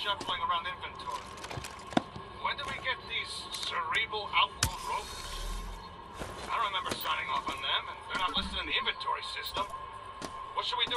shuffling around inventory. When did we get these cerebral outlaw rovers? I don't remember signing off on them, and they're not listed in the inventory system. What should we do?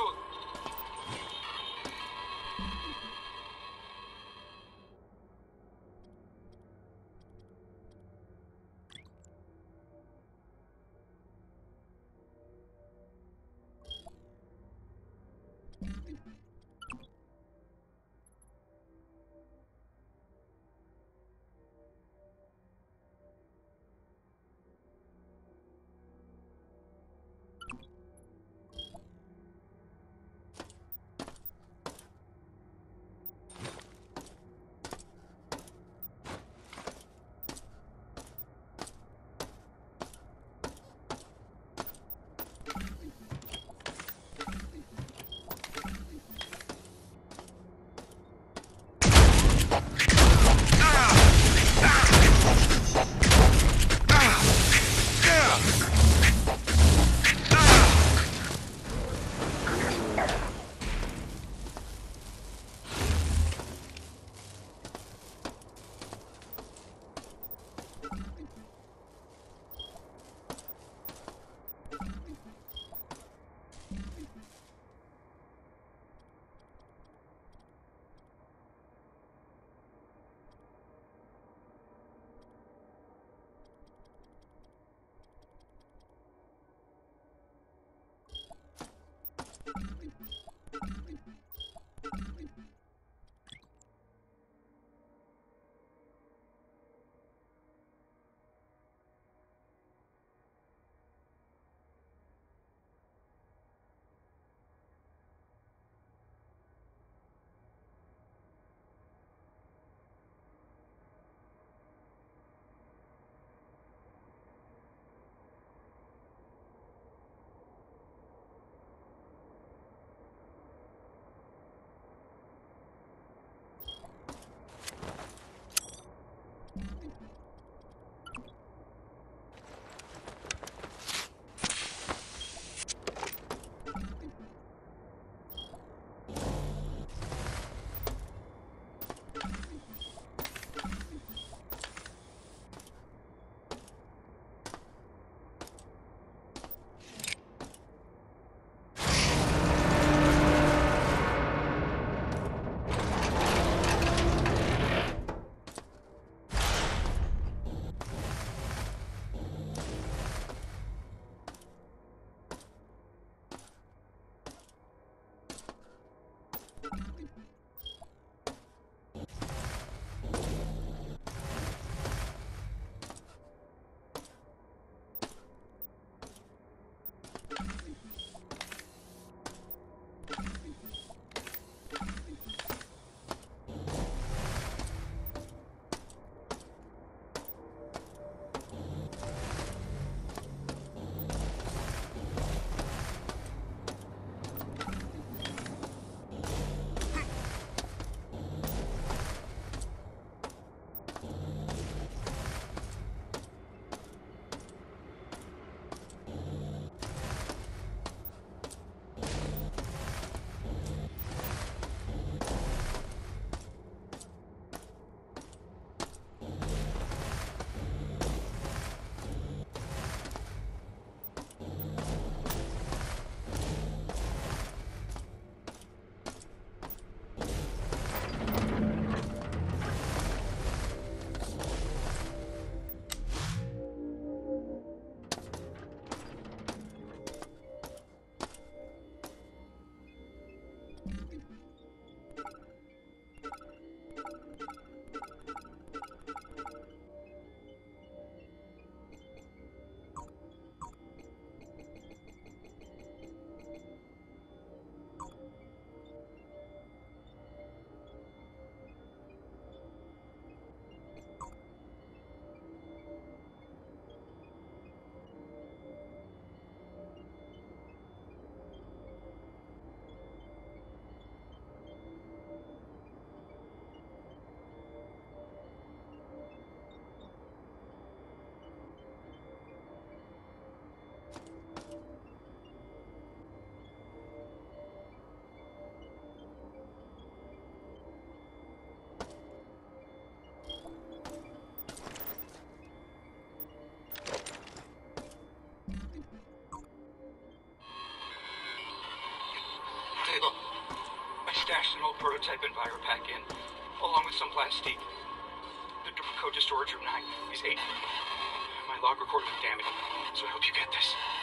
Prototype Enviropack in, along with some plastique. The code to storage room 9. These eight. My log recorder was damaged, so I hope you get this.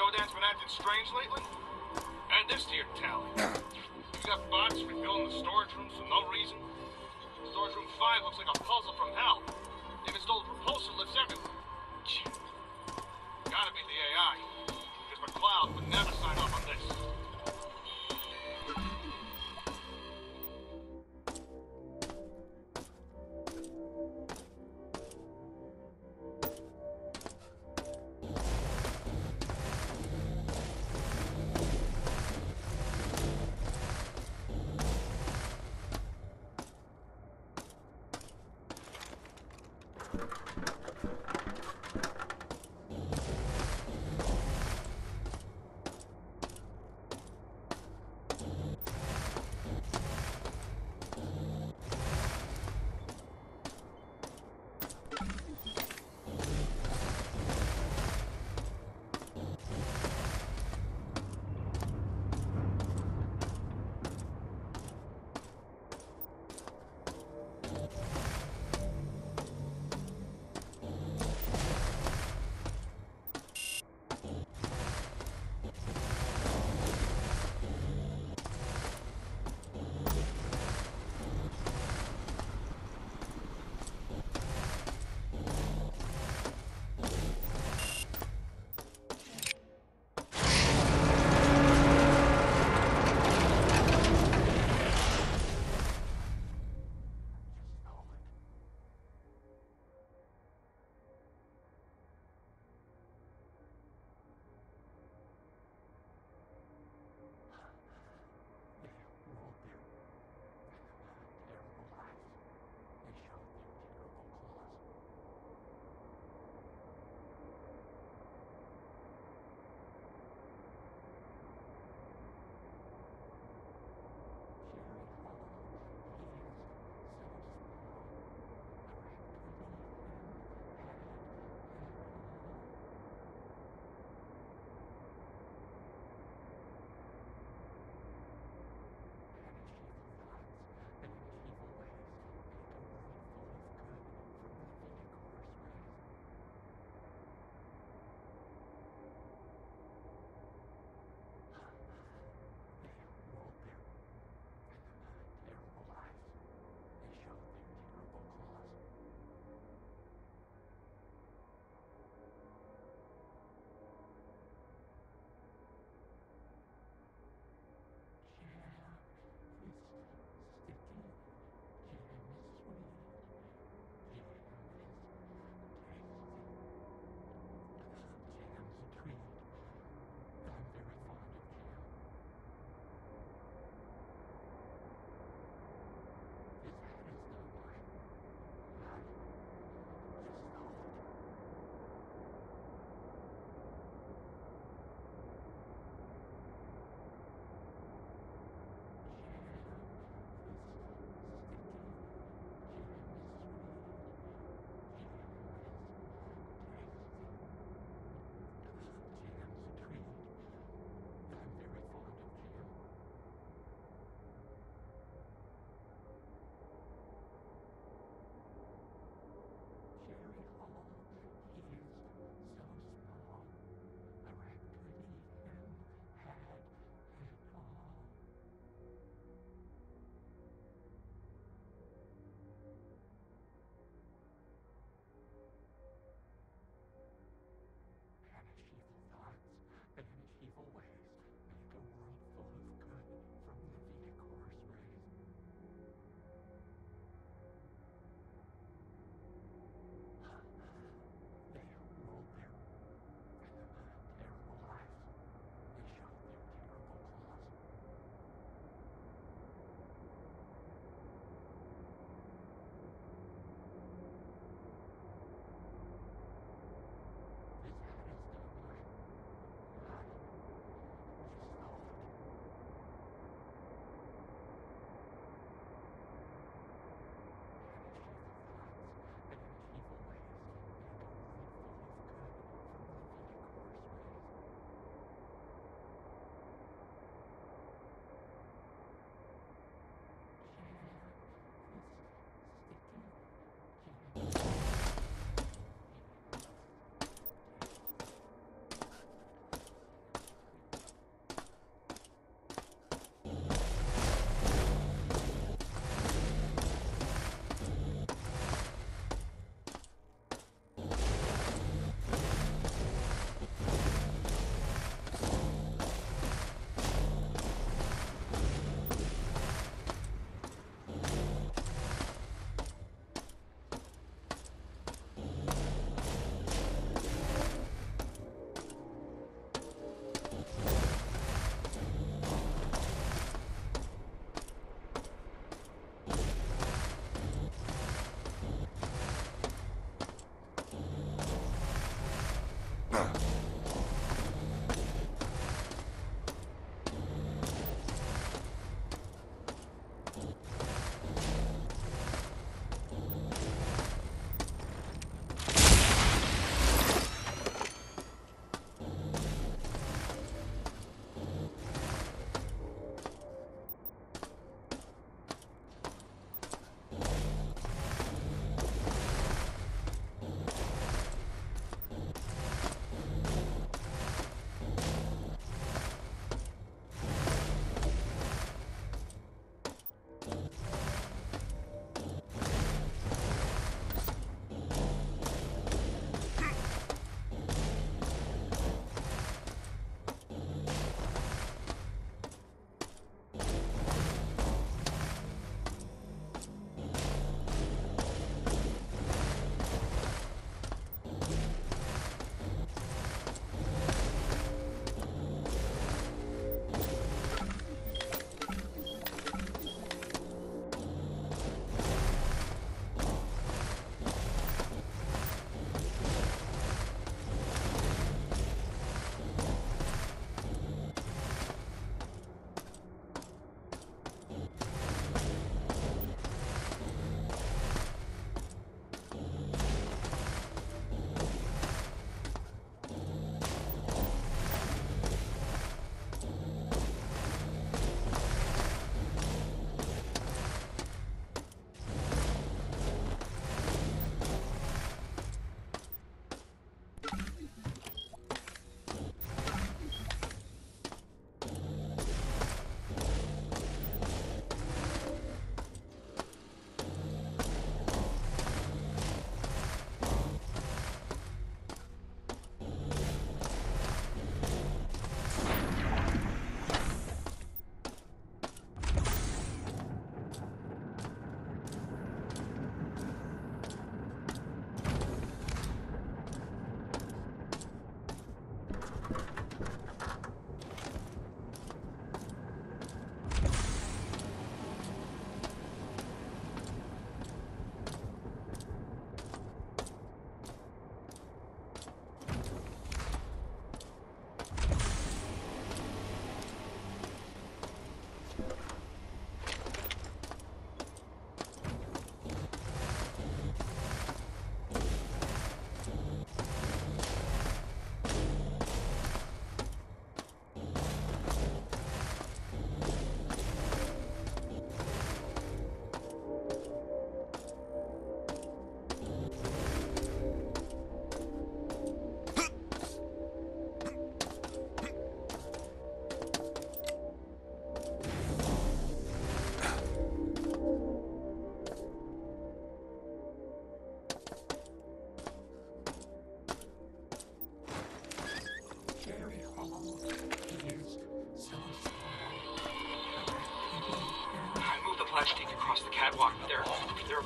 Shodan's been acting strange lately? Add this to your tally. You got bots refilling the storage rooms for no reason. Storage room 5 looks like a puzzle from hell. They've installed propulsion lifts everywhere.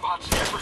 Spots everywhere.